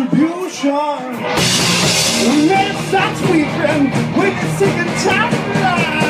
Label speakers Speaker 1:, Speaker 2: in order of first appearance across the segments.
Speaker 1: retribution. When it's such we friend, we can sing a time line.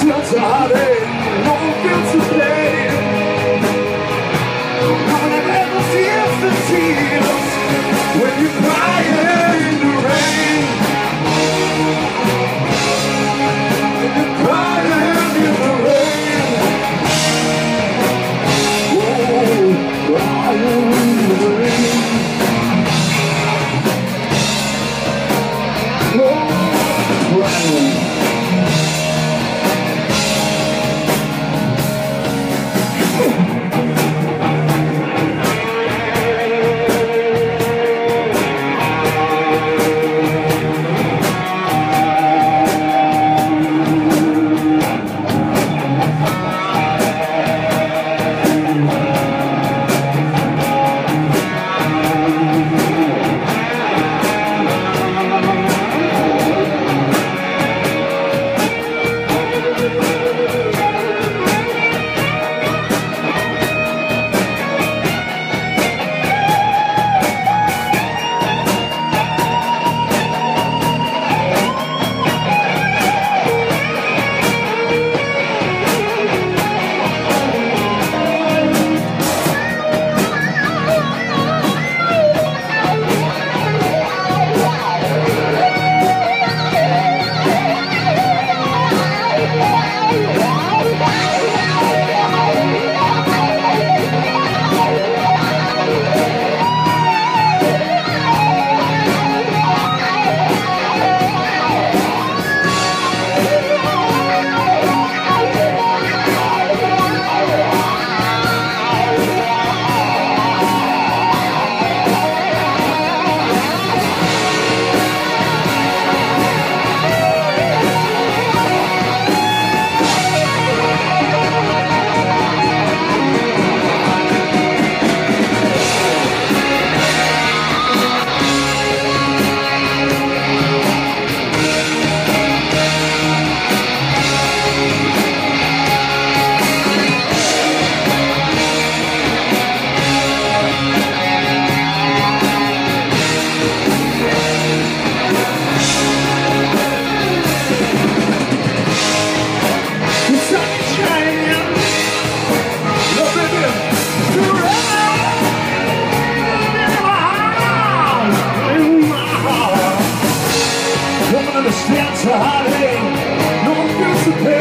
Speaker 1: such a heartache to hiding, no music.